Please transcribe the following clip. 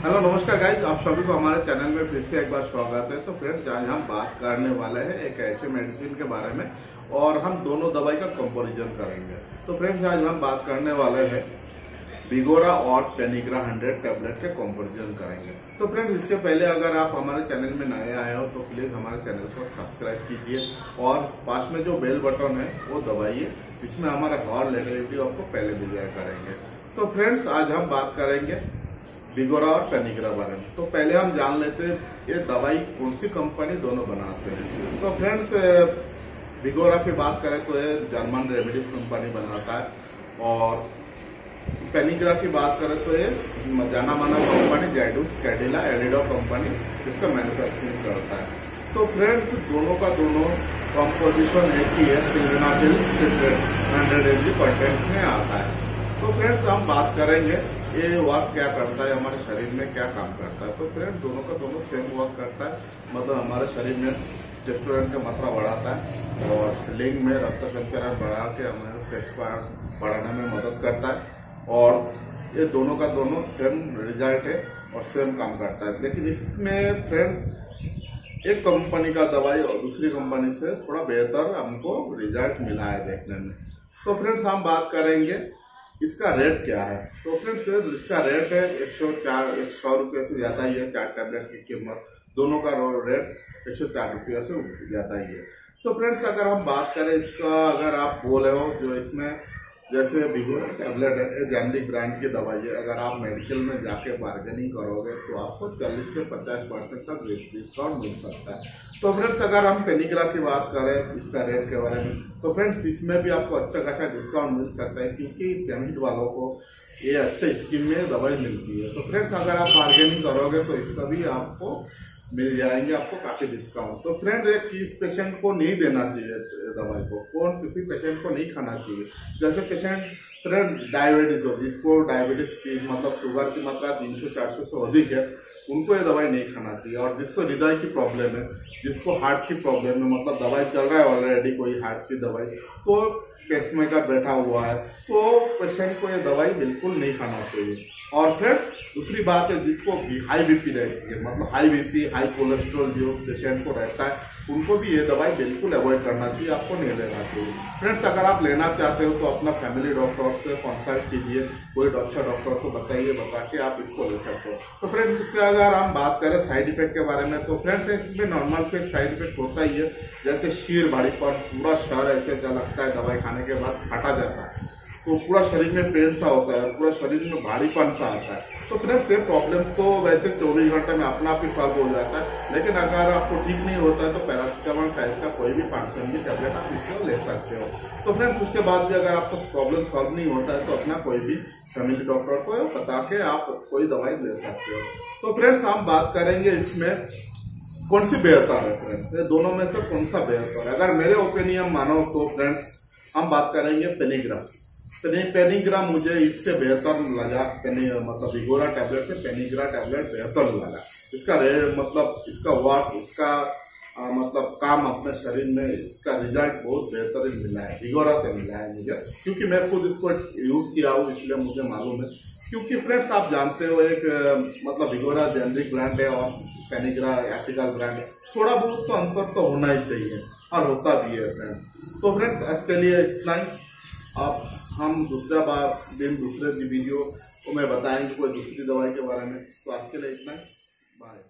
Hello, नमस्कार guys आप सभी को हमारे चैनल में फिर से एक बार स्वागत है। तो फ्रेंड्स आज हम बात करने वाले हैं एक ऐसे मेडिसिन के बारे में और हम दोनों दवाई का कंपैरिजन करेंगे। तो फ्रेंड्स आज हम बात करने वाले हैं बिगोरा और पेनिग्रा 100 टैबलेट के कंपैरिजन करेंगे। तो फ्रेंड्स इसके पहले अगर आप हमारे चैनल में नए आए हो तो प्लीज़ हमारे चैनल को सब्सक्राइब कीजिए और पास में जो बेल बटन है, वो दबाइए, जिसमें हमारे हर वीडियो आपको पहले मिल जाया करेंगे। तो फ्रेंड्स आज हम बात करेंगे बिगोरा और पेनिग्रा बारे में। तो पहले हम जान लेते हैं, ये दवाई कौन सी कंपनी दोनों बनाते हैं। तो फ्रेंड्स बिगोरा की बात करें तो ये जर्मन रेमेडीज कंपनी बनाता है। और पेनिग्रा की बात करें तो ये जाना माना कंपनी, जैडूस, कैडिला, एडिडो कंपनी, इसका मैन्युफैक्चरिंग करता है। तो फ्रेंड्स दोनों का दोनों कॉम्पोजिशन एक ही है सिल्वेनाफिल हंड्रेड एम कंटेंट में आता है। तो फ्रेंड्स हम बात करेंगे ये वर्क क्या करता है, हमारे शरीर में क्या काम करता है? तो फ्रेंड दोनों का दोनों सेम वर्क करता है। मतलब हमारे शरीर में टेस्टोरेंट की मात्रा बढ़ाता है और लिंग में रक्त संचरण बढ़ा के हमारे सेक्स बढ़ाने में मदद करता है। और ये दोनों का दोनों सेम रिज़ल्ट है और सेम काम करता है। लेकिन इसमें फ्रेंड्स एक कंपनी का दवाई और दूसरी कंपनी से थोड़ा बेहतर हमको रिज़ल्ट मिला है देखने में। तो फ्रेंड्स हम बात करेंगे। इसका रेट क्या है? तो फ्रेंड्स इसका रेट है एक सौ चार, एक सौ रुपये से ज़्यादा ही है। चार टैबलेट की कीमत, दोनों का रेट एक सौ चार रुपये से ज़्यादा ही है। तो फ्रेंड्स अगर हम बात करें इसका, अगर आप बोले हो जो इसमें जैसे बिगोरा टैबलेट जैनरिक ब्रांड की दवाई है। अगर आप मेडिकल में जाके बार्गेनिंग करोगे तो आपको चालीस से पचास परसेंट तक डिस्काउंट मिल सकता है। तो फ्रेंड्स अगर हम पेनिग्रा की बात करें, इसका रेट के बारे में तो फ्रेंड्स इसमें भी आपको अच्छा खासा डिस्काउंट मिल सकता है, क्योंकि पेमेंट वालों को ये अच्छे स्कीम में दवाई मिलती है। तो फ्रेंड्स अगर आप बार्गेनिंग करोगे तो इसका भी आपको मिल जाएँगे आपको काफ़ी डिस्काउंट तो फ्रेंड एक किस पेशेंट को नहीं देना चाहिए दवाई को? कौन किसी पेशेंट को नहीं खाना चाहिए? जैसे पेशेंट फ्रेंड डायबिटीज़ हो जिसको डायबिटीज़ की मतलब शुगर की मात्रा तीन सौ, चार सौ से अधिक है, उनको ये दवाई नहीं खाना चाहिए। और जिसको हृदय की प्रॉब्लम है, जिसको हार्ट की प्रॉब्लम है मतलब दवाई चल रहा है ऑलरेडी कोई हार्ट की दवाई तो पेसमेकर बैठा हुआ है तो पेशेंट को ये दवाई बिल्कुल नहीं खाना चाहिए। और फिर दूसरी बात है, जिसको हाई बीपी रहती है मतलब हाई बीपी हाई कोलेस्ट्रॉल जो पेशेंट को रहता है उनको भी ये दवाई बिल्कुल अवॉइड करना चाहिए, आपको नहीं लेना चाहिए। फ्रेंड्स अगर आप लेना चाहते हो तो अपना फैमिली डॉक्टर से कंसल्ट कीजिए। कोई अच्छा डॉक्टर को बताइए, बता के आप इसको ले सकते हो। तो फ्रेंड्स इसके अगर हम बात करें साइड इफ़ेक्ट के बारे में तो फ्रेंड्स इसमें नॉर्मल से साइड इफ़ेक्ट होता ही है। जैसे शीर भारी पर पूरा शहर ऐसे ऐसा लगता है दवाई खाने के बाद हटा जाता है। तो पूरा शरीर में पेन सा होता है, पूरा शरीर में भारीपन सा आता है। तो फ्रेंड्स ये प्रॉब्लम तो वैसे चौबीस घंटे में अपना आप ही सॉल्व हो जाता है। लेकिन अगर आपको ठीक नहीं होता है तो पैरासिटामोल टाइप का कोई भी पाँच सौ की टेबलेट आप इसको ले सकते हो। तो फ्रेंड्स उसके बाद भी अगर आपको प्रॉब्लम सॉल्व नहीं होता है तो अपना कोई भी फैमिली डॉक्टर को बता के आप कोई दवाई ले सकते हो। तो फ्रेंड्स हम बात करेंगे इसमें कौन सी बेहतर है फ्रेंड्स ये दोनों में से कौन सा बेहतर है? अगर मेरे ओपिनियन मानो तो फ्रेंड्स हम बात करेंगे पेनीग्राम पेनिग्रा मुझे इससे बेहतर लगा मतलब बिगोरा टैबलेट से पेनिग्रा टैबलेट बेहतर लगा। इसका मतलब इसका वर्क इसका आ, मतलब काम अपने शरीर में इसका रिज़ल्ट बहुत बेहतरीन मिला है। बिगोरा से मिला है मुझे। क्योंकि मैं खुद इसको यूज़ किया हूँ इसलिए मुझे मालूम है। क्योंकि फ्रेंड्स आप जानते हो एक मतलब बिगोरा जेनरिक ब्रांड है और पेनिग्रा एथिकल ब्रांड है। थोड़ा बहुत तो अंतर तो होना ही चाहिए और होता भी है फ्रेंड्स तो फ्रेंड्स इसके लिए इतना ही। हम दूसरा बार, दिन दूसरे वीडियो को मैं बताएँगे कोई दूसरी दवाई के बारे में। तो आज के लिए इतना बाय